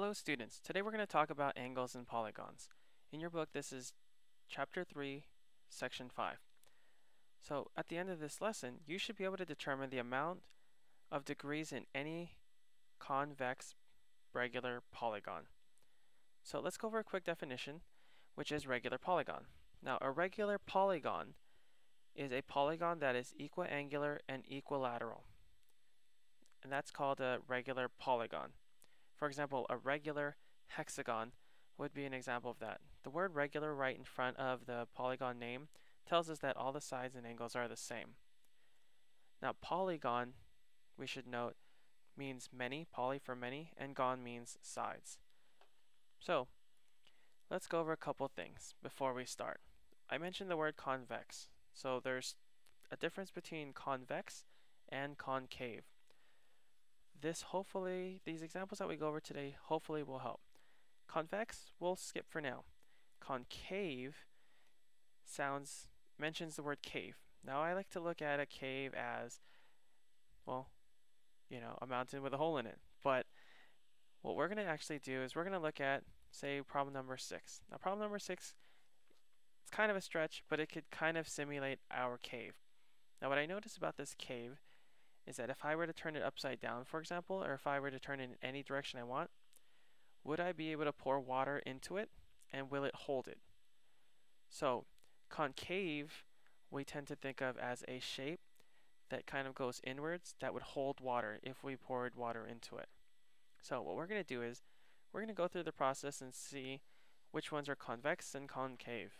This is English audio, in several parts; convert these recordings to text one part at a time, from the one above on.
Hello students, today we're going to talk about angles and polygons. In your book this is chapter 3 section 5. So at the end of this lesson you should be able to determine the amount of degrees in any convex regular polygon. So let's go over a quick definition which is regular polygon. Now a regular polygon is a polygon that is equiangular and equilateral and that's called a regular polygon. For example, a regular hexagon would be an example of that. The word regular right in front of the polygon name tells us that all the sides and angles are the same. Now polygon, we should note, means many, poly for many, and gon means sides. So, let's go over a couple things before we start. I mentioned the word convex. So there's a difference between convex and concave this hopefully, these examples that we go over today hopefully will help. Convex, we'll skip for now. Concave sounds, mentions the word cave. Now I like to look at a cave as, well, you know, a mountain with a hole in it. But what we're going to actually do is we're going to look at, say, problem number six. Now problem number six, it's kind of a stretch, but it could kind of simulate our cave. Now what I notice about this cave is that if I were to turn it upside down, for example, or if I were to turn it in any direction I want, would I be able to pour water into it and will it hold it? So concave we tend to think of as a shape that kind of goes inwards that would hold water if we poured water into it. So what we're going to do is we're going to go through the process and see which ones are convex and concave.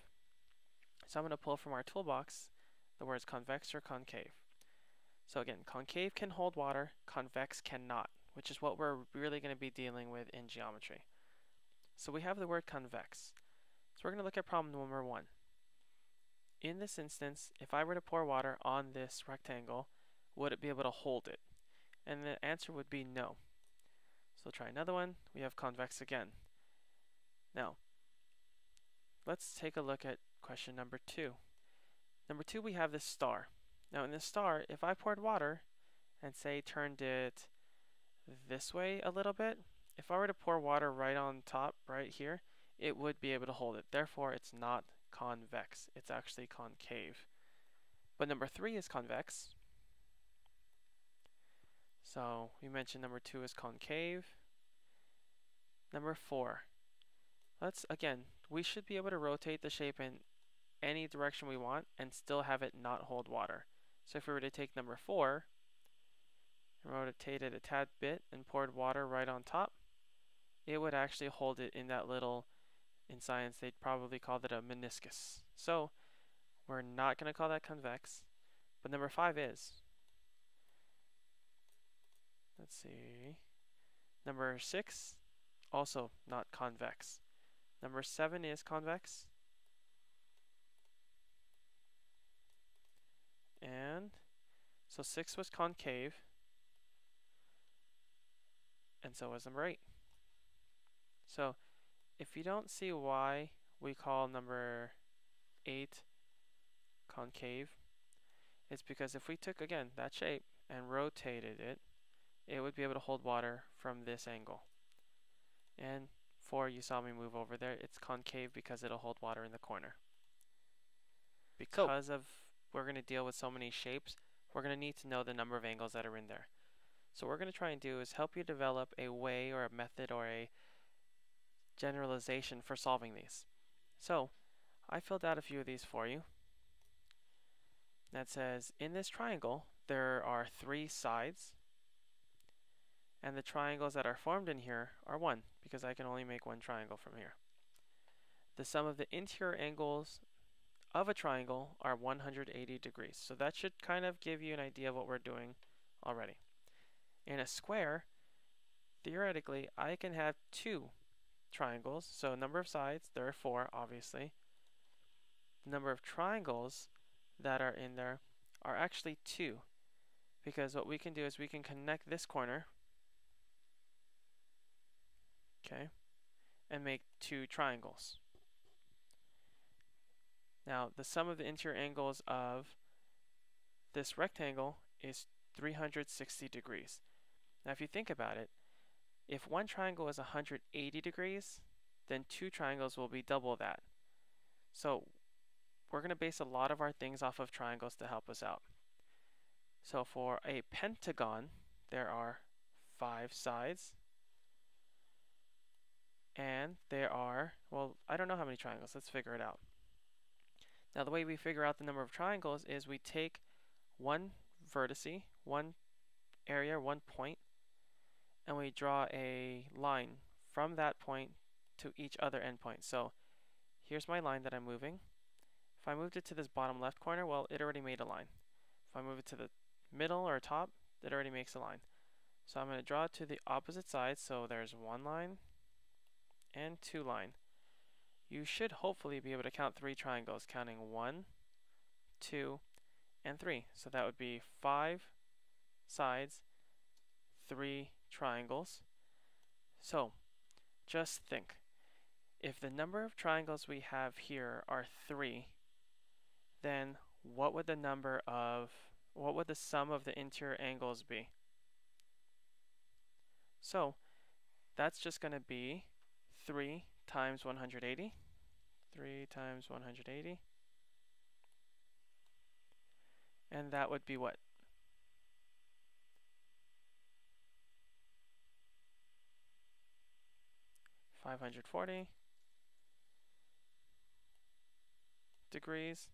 So I'm going to pull from our toolbox the words convex or concave. So again, concave can hold water, convex cannot, which is what we're really going to be dealing with in geometry. So we have the word convex. So we're going to look at problem number one. In this instance, if I were to pour water on this rectangle, would it be able to hold it? And the answer would be no. So try another one. We have convex again. Now, let's take a look at question number two. Number two, we have this star. Now in the star, if I poured water and say turned it this way a little bit, if I were to pour water right on top, right here, it would be able to hold it. Therefore, it's not convex. It's actually concave. But number three is convex. So we mentioned number two is concave. Number four. Let's, again, we should be able to rotate the shape in any direction we want and still have it not hold water. So if we were to take number 4 and rotate it a tad bit and poured water right on top, it would actually hold it in that little, in science they'd probably call it a meniscus. So we're not going to call that convex, but number 5 is. Let's see. Number 6, also not convex. Number 7 is convex. And so 6 was concave. And so was number 8. So if you don't see why we call number 8 concave, it's because if we took, again, that shape and rotated it, it would be able to hold water from this angle. And 4, you saw me move over there, it's concave because it'll hold water in the corner. Because so, of we're going to deal with so many shapes, we're going to need to know the number of angles that are in there. So what we're going to try and do is help you develop a way or a method or a generalization for solving these. So I filled out a few of these for you. That says, in this triangle, there are three sides, and the triangles that are formed in here are one, because I can only make one triangle from here. The sum of the interior angles of a triangle are 180 degrees. So that should kind of give you an idea of what we're doing already. In a square, theoretically, I can have two triangles. So number of sides, there are four, obviously. The number of triangles that are in there are actually two. Because what we can do is we can connect this corner, okay, and make two triangles. Now, the sum of the interior angles of this rectangle is 360 degrees. Now, if you think about it, If one triangle is 180 degrees, then two triangles will be double that. So we're going to base a lot of our things off of triangles to help us out. So for a pentagon, there are five sides. And there are, well, I don't know how many triangles. Let's figure it out. Now the way we figure out the number of triangles is we take one vertice, one area, one point, and we draw a line from that point to each other endpoint. So here's my line that I'm moving. If I moved it to this bottom left corner, well, it already made a line. If I move it to the middle or top, it already makes a line. So I'm going to draw it to the opposite side. So there's one line and two line. You should hopefully be able to count three triangles, counting one, two, and three. So that would be five sides, three triangles. So just think, if the number of triangles we have here are three, then what would the number of, what would the sum of the interior angles be? So that's just going to be 3 times 180. 3 times 180. And that would be what? Five hundred forty degrees.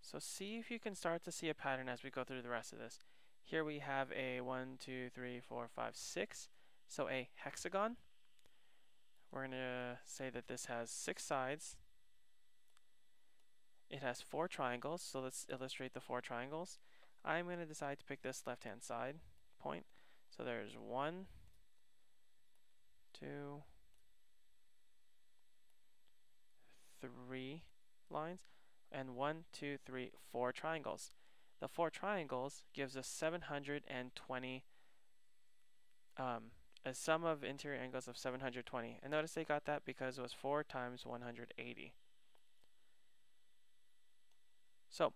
So see if you can start to see a pattern as we go through the rest of this. Here we have a 1, 2, 3, 4, 5, 6. So a hexagon. We're going to say that this has six sides. It has four triangles, so let's illustrate the four triangles. I'm going to decide to pick this left-hand side point. So there's one, two, three lines, and one, two, three, four triangles. The four triangles gives us 720, um, a sum of interior angles of 720. And notice they got that because it was 4 times 180. So,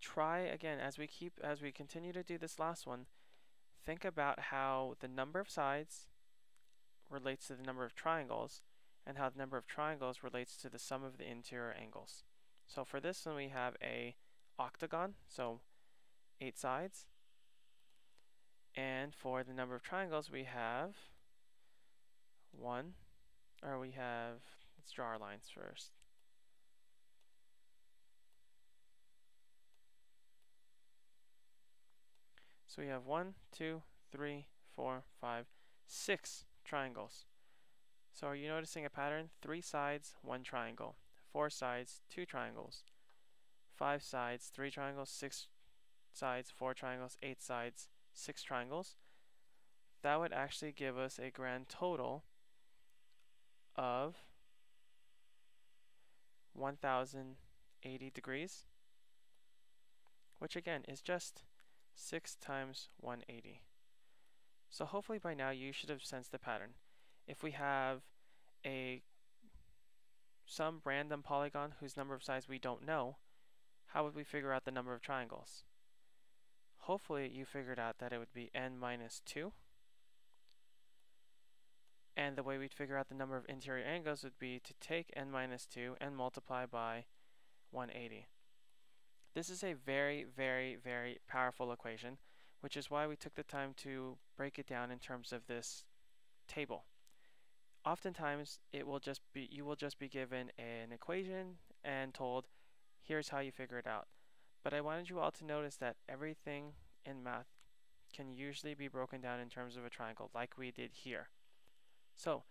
try again as we keep, as we continue to do this last one, think about how the number of sides relates to the number of triangles and how the number of triangles relates to the sum of the interior angles. So for this one we have a octagon, so eight sides. And for the number of triangles, we have one, or we have, let's draw our lines first. So we have one, two, three, four, five, six triangles. So are you noticing a pattern? Three sides, one triangle. Four sides, two triangles five sides, three triangles, six sides, four triangles, eight sides, six triangles, that would actually give us a grand total of 1080 degrees, which again is just 6 times 180. So hopefully by now you should have sensed the pattern. If we have a some random polygon whose number of sides we don't know, how would we figure out the number of triangles? Hopefully you figured out that it would be n minus 2. And the way we'd figure out the number of interior angles would be to take n minus 2 and multiply by 180. This is a very, very, very powerful equation, which is why we took the time to break it down in terms of this table. Oftentimes, it will just be you will just be given an equation and told here's how you figure it out. But I wanted you all to notice that everything in math can usually be broken down in terms of a triangle like we did here. So